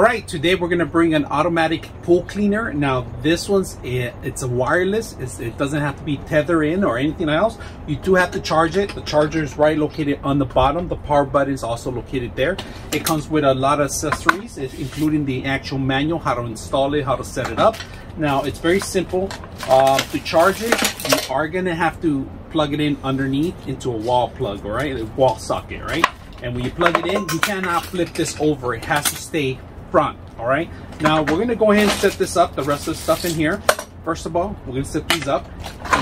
right, today we're gonna bring an automatic pool cleaner. Now this one's, it, it's a wireless, it's, it doesn't have to be tethered in or anything else. You do have to charge it. The charger is right located on the bottom. The power button is also located there. It comes with a lot of accessories, including the actual manual, how to install it, how to set it up. Now it's very simple. Uh, to charge it, you are gonna have to plug it in underneath into a wall plug, all right? A wall socket, right? And when you plug it in, you cannot flip this over. It has to stay front, all right? Now we're gonna go ahead and set this up, the rest of the stuff in here. First of all, we're gonna set these up.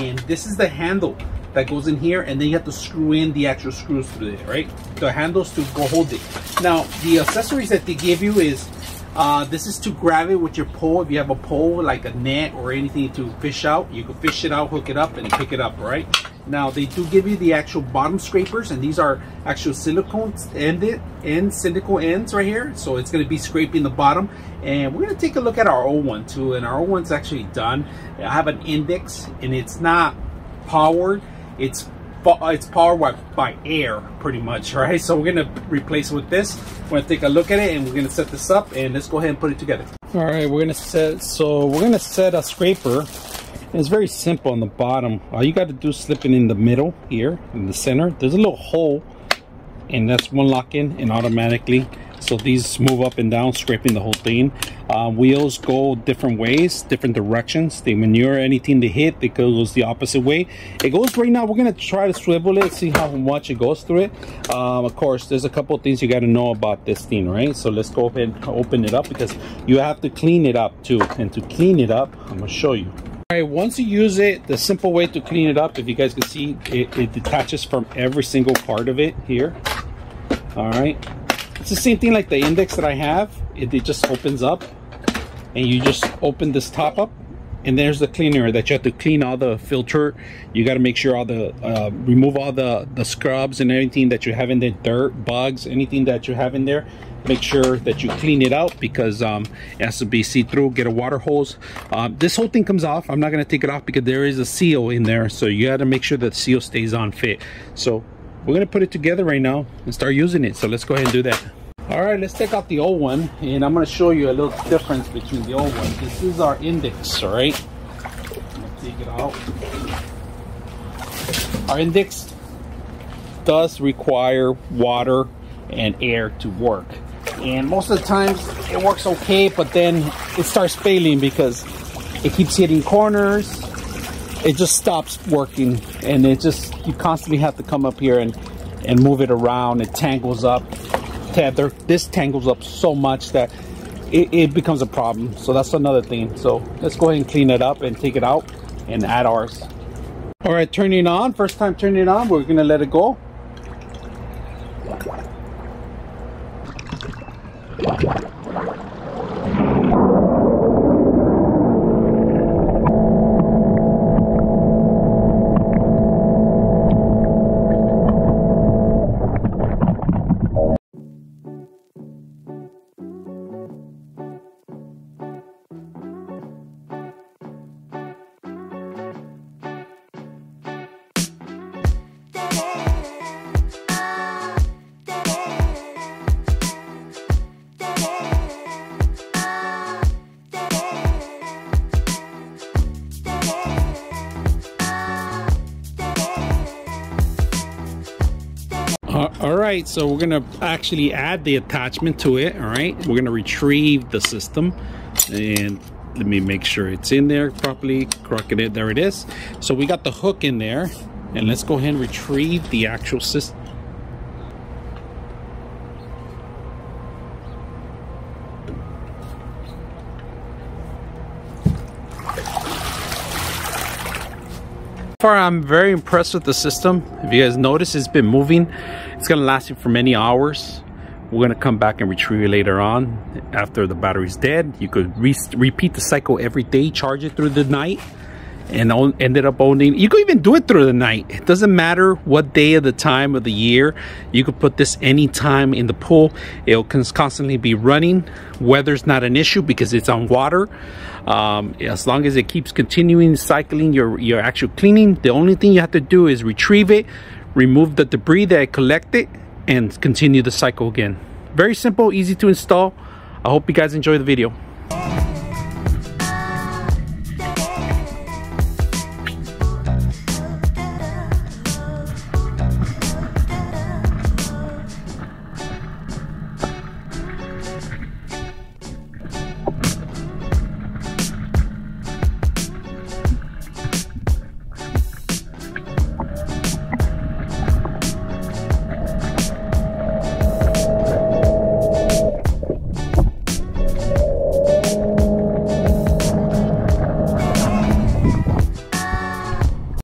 And this is the handle that goes in here and then you have to screw in the actual screws through it, right? The handles to go hold it. Now, the accessories that they give you is uh, this is to grab it with your pole. If you have a pole, like a net or anything to fish out, you can fish it out, hook it up, and pick it up, right? Now, they do give you the actual bottom scrapers, and these are actual silicone ended and silicone ends right here. So it's going to be scraping the bottom. And we're going to take a look at our old one too. And our old one's actually done. I have an Intex, and it's not powered. It's it's powered by, by air pretty much right so we're gonna replace it with this we're gonna take a look at it and we're gonna set this up and let's go ahead and put it together all right we're gonna set so we're gonna set a scraper it's very simple on the bottom. All you got to do is slip it in the middle here in the center. There's a little hole and that's one lock in and automatically so these move up and down scraping the whole thing. Uh, wheels go different ways different directions. They manure anything they hit it goes the opposite way. It goes right now. We're to try to swivel it see how much it goes through it. Um, of course there's a couple things you got to know about this thing right? So let's go ahead and open it up because you have to clean it up too. And to clean it up i'm to show you all right, once you use it, the simple way to clean it up, if you guys can see, it, it detaches from every single part of it here. All right, it's the same thing like the Intex that I have. It, it just opens up and you just open this top up and there's the cleaner that you have to clean all the filter. You got to make sure all the uh, remove all the the scrubs and anything that you have in there dirt bugs anything that you have in there. Make sure that you clean it out because um, it has to be see-through get a water hose. Um, this whole thing comes off. I'm not gonna take it off because there is a seal in there. So you got to make sure that seal stays on fit. So we're gonna put it together right now and start using it. So let's go ahead and do that all right let's take out the old one and i'm going to show you a little difference between the old one. This is our Intex all right? Take it out. Our Intex does require water and air to work. And most of the times it works okay but then it starts failing because it keeps hitting corners. It just stops working and it just you constantly have to come up here and and move it around. It tangles up tether this tangles up so much that it, it becomes a problem. So that's another thing. So let's go ahead and clean it up and take it out and add ours. All right turning on. First time turning on we're gonna let it go Uh, all right so we're gonna actually add the attachment to it all right? We're gonna retrieve the system and let me make sure it's in there properly crock it there it is. So we got the hook in there and let's go ahead and retrieve the actual system far I'm very impressed with the system. If you guys notice it's been moving. It's gonna last you for many hours. We're gonna come back and retrieve it later on. After the battery's dead you could re repeat the cycle every day charge it through the night and ended up owning you could even do it through the night. It doesn't matter what day of the time of the year. You could put this anytime in the pool. It'll constantly be running. Weather's not an issue because it's on water. Um, as long as it keeps continuing cycling your your actual cleaning the only thing you have to do is retrieve it remove the debris that it collected and continue the cycle again. Very simple easy to install. I hope you guys enjoy the video.